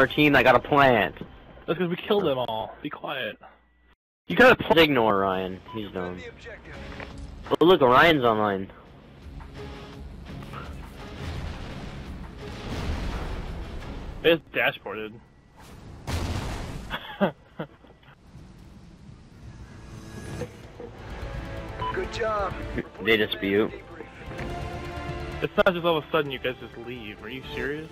our team that got a plant. That's because we killed them all. Be quiet. You gotta pl- ignore Ryan. He's done. Oh look, Ryan's online. It's dashboarded. Good job. They dispute. It's not just all of a sudden you guys just leave. Are you serious?